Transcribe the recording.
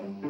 Amen.